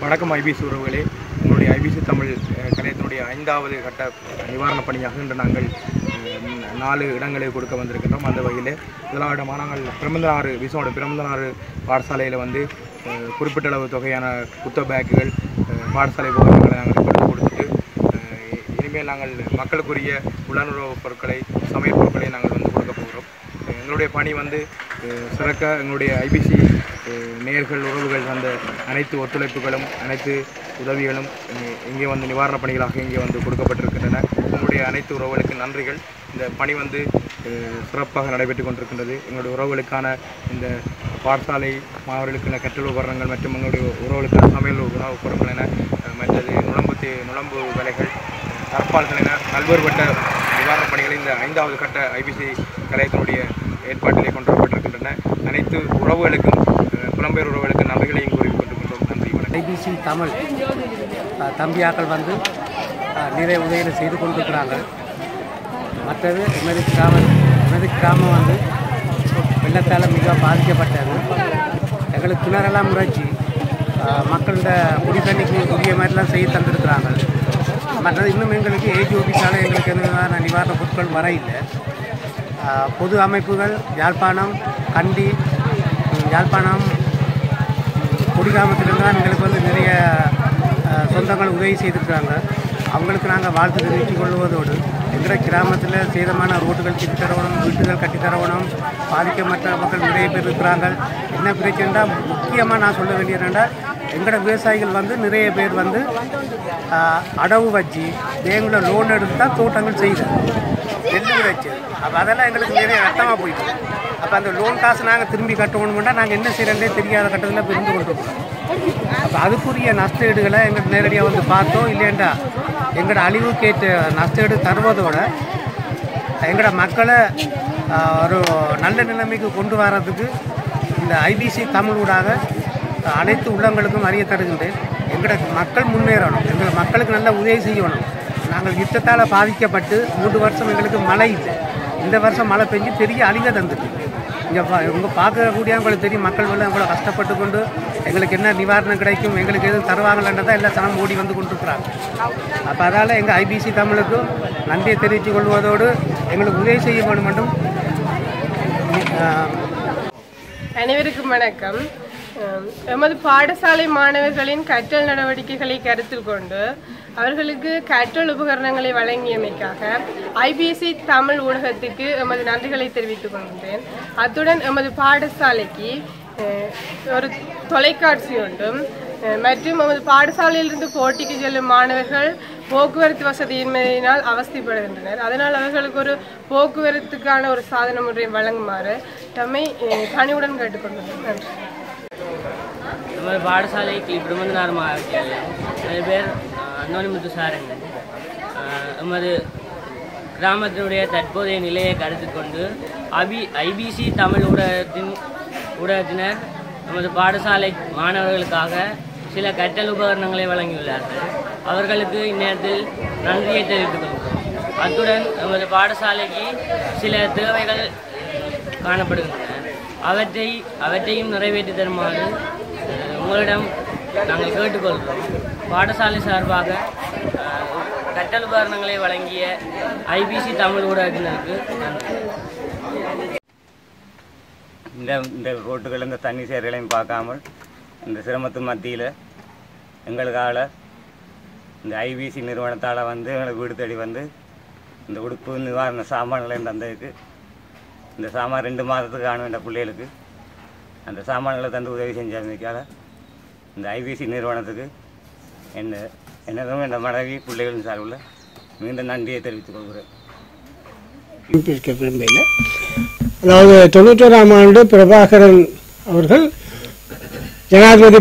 வணக்கம் ஐபிசி உறவுகளே. உங்களுடைய ஐபிசி தமிழ் அஹ், கலையத்தினுடைய ஐந்தாவது கட்ட நிவாரணப் பணியாக இன்று நாங்கள் நாலு இடங்களை கொடுக்க வந்திருக்கின்றோம். அந்த வகையில் முதலாவிடமாக நாங்கள் பிரமந்தனாறு விசோட பிரமந்தனாறு பாடசாலையில் வந்து குறிப்பிட்ட அளவு தொகையான புத்த பேக்குகள் பாடசாலை உபகரணங்களை நாங்கள் கொடுத்து கொடுத்துட்டு இனிமேல் நாங்கள் மக்களுக்குரிய உடனுறவு பொருட்களை சமையல் பொருட்களை நாங்கள் வந்து கொடுக்க போகிறோம். எங்களுடைய பணி வந்து சிறக்க எங்களுடைய ஐபிசி நேர்கள் உறவுகள் அந்த அனைத்து ஒத்துழைப்புகளும் அனைத்து உதவிகளும் இங்கே- இங்கே வந்து நிவாரணப் பணிகளாக இங்கே வந்து கொடுக்கப்பட்டிருக்கின்றன. உங்களுடைய அனைத்து உறவுகளுக்கு நன்றிகள். இந்த பணி வந்து சிறப்பாக நடைபெற்று கொண்டிருக்கின்றது. எங்களுடைய உறவுகளுக்கான இந்த பாடசாலை மாணவர்களுக்கான கற்றல் உபகரணங்கள் மற்றும் எங்களுடைய உறவுகளுக்கான சமையல் உணவுப் பொருட்கள் என மற்றது நுழம்பு தே- நுழம்பு வேலைகள் தற்பால்கள் என பல்வேறுபட்ட நிவாரணப் பணிகளை இந்த ஐந்தாவது கட்ட ஐபிசி கலையத்தினுடைய ஏற்பாட்டிலே கொண்டு வரப்பட்டிருக்கின்றன அனைத்து உறவுகளுக்கும் புலம்பெயர் உறவுகளுக்கு நன்றிகளையும் கூறி கொண்டிருக்கின்றோம் நன்றி வணக்கம். ஐபிசி தமிழ் தம்பியாக்கள் வந்து அஹ், நிறைய உதவிகளை செய்து கொண்டிருக்கிறாங்க. மற்றது எமது கிராமம் எமது கிராமம் வந்து வெள்ளத்தால் மிக பாதிக்கப்பட்டது. எங்களுக்கு கிணறெல்லாம் முறைச்சி மக்களோட குடி தண்ணிக்கு உரிய மாதிரிலாம் செய்து தந்திருக்கிறாங்க. மற்றது இன்னும் எங்களுக்கு ஏஜி ஆஃபீஸால் எங்களுக்கு எந்த விதமான நிவாரண பொருட்கள் வர இல்லை. பொது அமைப்புகள் யாழ்ப்பாணம் கண்டி யாழ்ப்பாணம் குடிகாமத்திலிருந்து தான் எங்களுக்கு வந்து நிறைய சொந்தங்கள் உதவி செய்திருக்கிறாங்க. அவங்களுக்கு நாங்கள் வாழ்த்து தெரிவித்துக் கொள்வதோடு எங்களோட கிராமத்தில் சேதமான ரோட்டுகள் கட்டி தரவணும் வீட்டுகள் கட்டி தரவணும் பாதிக்கப்பட்ட மக்கள் நிறைய பேர் இருக்கிறாங்க. என்ன பிரச்சனைடா முக்கியமாக நான் சொல்ல வேண்டியது என்னென்னா எங்களோட விவசாயிகள் வந்து நிறைய பேர் வந்து அடவு வச்சு பேங்கில் லோன் எடுத்து தான் தோட்டங்கள் செய்யுது நெல் விளைச்சு அப்போ அதெல்லாம் எங்களுக்கு நிறைய நட்டமாக போயிட்டு. அப்போ அந்த லோன் காசு நாங்கள் திரும்பி கட்டணும்னா நாங்கள் என்ன செய்கிறதே தெரியாத கட்டத்தில் இப்போ இருந்து கொண்டிருக்கோம் அப்போ அதுக்குரிய நஷ்டஈடுகளை எங்களுக்கு நேரடியாக வந்து பார்த்தோம் இல்லைண்டா எங்களோட அழிவுக்கேற்ற நஷ்டஈடு தருவதோட எங்களோட மக்களை ஒரு நல்ல நிலைமைக்கு கொண்டு வர்றதுக்கு இந்த ஐபிசி தமிழூடாக அனைத்து உள்ளங்களுக்கும் அறிய தருகின்றேன். எங்களோட மக்கள் முன்னேறணும். எங்கள் மக்களுக்கு நல்ல உதவி செய்யணும். நாங்கள் யுத்தத்தால் பாதிக்கப்பட்டு மூன்று வருஷம் எங்களுக்கு மழை இல்லை. இந்த வருஷம் மழை பெஞ்சு பெரிய அழிவை தந்துட்டு. இங்கே பா பார்க்கக்கூடிய உங்களுக்கு தெரியும் மக்கள் வந்து இவ்வளோ கஷ்டப்பட்டு கொண்டு எங்களுக்கு என்ன நிவாரணம் கிடைக்கும் எங்களுக்கு எதுவும் தருவாங்களன்றதை எல்லா சனம் ஓடி வந்து கொண்டிருக்கிறாங்க. அப்போ அதால் எங்கள் ஐபிசி தமிழுக்கும் நன்றியை தெரிவித்துக் கொள்வதோடு எங்களுக்கு உதவி செய்ய வேண்டும் மட்டும் அனைவருக்கும் வணக்கம். எமது பாடசாலை மாணவர்களின் கற்றல் நடவடிக்கைகளை கருத்தில் கொண்டு அவர்களுக்கு கற்றல் உபகரணங்களை வழங்கியமைக்காக ஐபிஎஸ்சி தமிழ் ஊடகத்துக்கு எமது நன்றிகளை தெரிவித்துக் கொள்கின்றேன். அத்துடன் எமது பாடசாலைக்கு ஒரு தொலைக்காட்சி ஒன்றும் மற்றும் எமது பாடசாலையிலிருந்து போட்டிக்கு செல்லும் மாணவர்கள் போக்குவரத்து வசதியின்மையினால் அவஸ்தைப்படுகின்றனர். அதனால் அவர்களுக்கு ஒரு போக்குவரத்துக்கான ஒரு சாதனம் ஒன்றை வழங்குமாறு தம்மை பணிவுடன் கேட்டுக்கொள்கிறேன் நன்றி. நமது பாடசாலைக்கு பிரம்மந்தனார் மகாவித்யாலயம் அது பேர் அன்னோனிமுத்து சாருங்க நமது கிராமத்தினுடைய தற்போதைய நிலையை கருத்து கொண்டு அபி ஐபிசி தமிழ் ஊடகத்தின் ஊடகத்தினர் நமது பாடசாலை மாணவர்களுக்காக சில கற்றல் உபகரணங்களை வழங்கியுள்ளார்கள் அவர்களுக்கு இந்நேரத்தில் நன்றியை தெரிவித்துக் கொள்கிறோம் அத்துடன் நமது பாடசாலைக்கு சில தேவைகள் காணப்படுகின்றன அவற்றை அவற்றையும் நிறைவேற்றி தருமாறு உங்களிடம் நாங்கள் கேட்டுக்கொள்கிறோம். பாடசாலை சார்பாக கற்றல் உபகரணங்களை வழங்கிய ஐபிசி தமிழ் ஊடகத்தினருக்கு இந்த இந்த ரோட்டுகள் இந்த தண்ணி சேர்களையும் பார்க்காமல் இந்த சிரமத்து மத்தியில் எங்களுக்காக இந்த ஐபிசி நிறுவனத்தால் வந்து எங்களுக்கு வீடு தேடி வந்து இந்த உடுப்பு நிவாரண சாமான்களையும் தந்ததுக்கு இந்த சாமான் ரெண்டு மாதத்துக்கு காண வேண்டிய பிள்ளைகளுக்கு அந்த சாமான்களை தந்து உதவி செஞ்சதுக்காக இந்த ஐபிசி நிறுவனத்துக்கு என்ன எனதும் என் மனைவி பிள்ளைகளின் சார்பில் மீண்டும் நன்றியை தெரிவித்துக் கொள்கிறேன். குறிப்பிக்க விரும்பல அதாவது தொண்ணூற்றோராம் ஆண்டு பிரபாகரன் அவர்கள் ஜனாதிபதி